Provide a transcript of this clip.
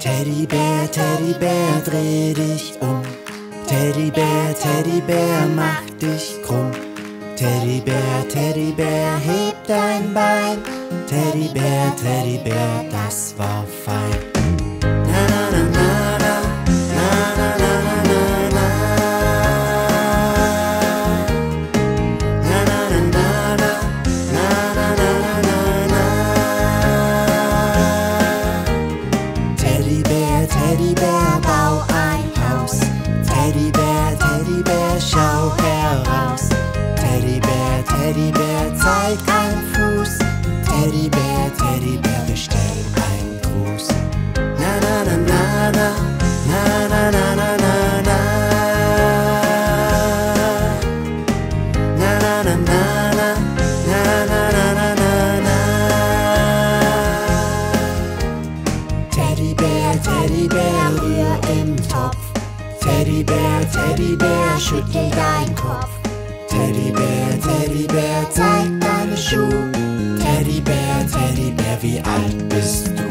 Teddybär, Teddybär, dreh dich um. Teddybär, Teddybär, mach dich krumm. Teddybär, Teddybär, heb dein Bein. Teddybär, Teddybär, das war Teddybär, Teddybär, bestell ein Gruß. Na na na na na, na na na na na na. Na na na na na, na na na na na na. Teddybär, Teddybär, rühr im Topf. Teddybär, Teddybär, schüttel dein Kopf. Teddybär, Teddybär, wie alt bist du?